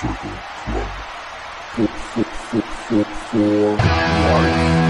Circle Club. For, for, for, for, for life.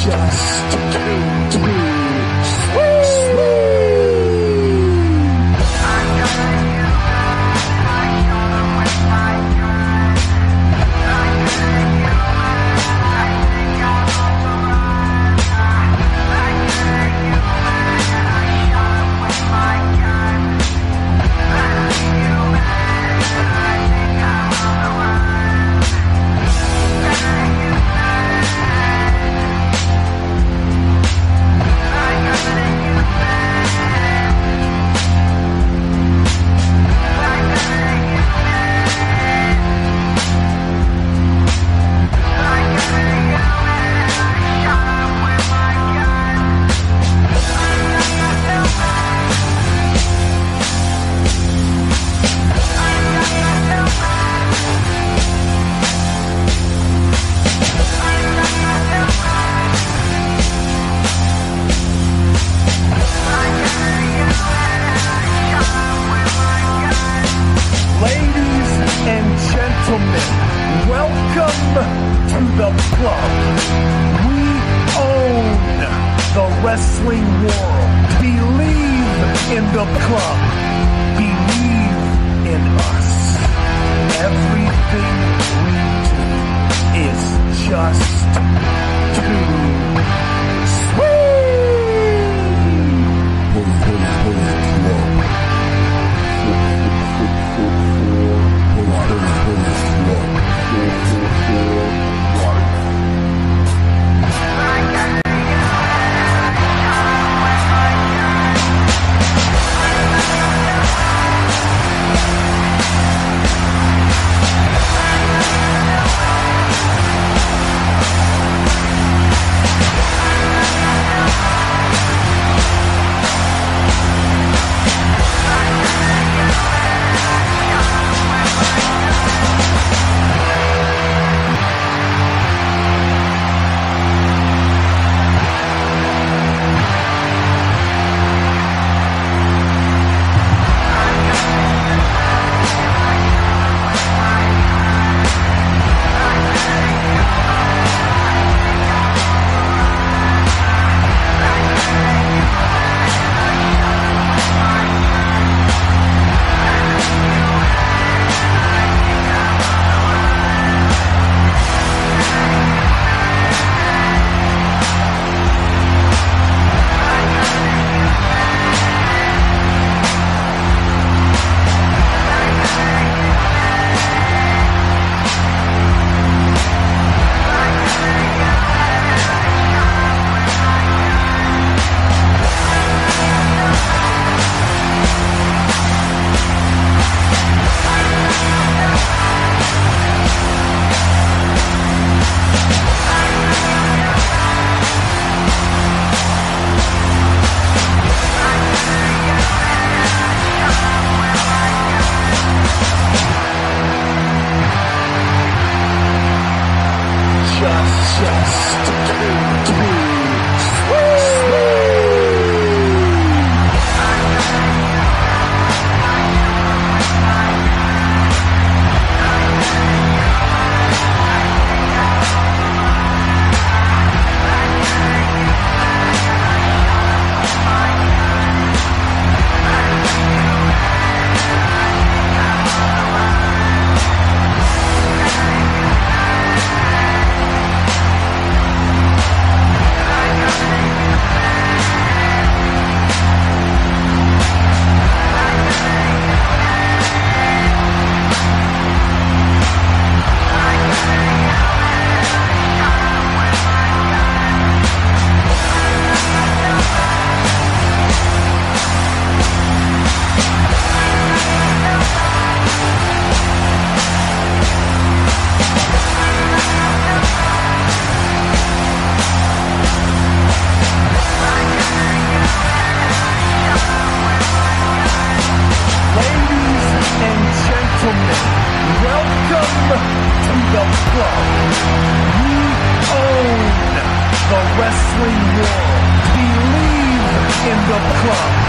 Just, just, gentlemen, welcome to the club. We own the wrestling world. Believe in the club. Believe in us. Everything just came to me. Wrestling world. Believe in the club.